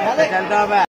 Jangan lupa.